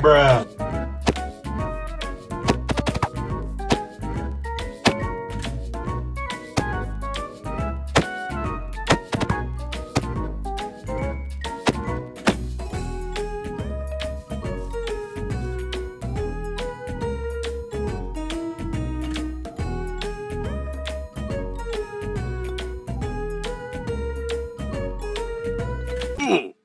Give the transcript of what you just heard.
Bruh. Mm.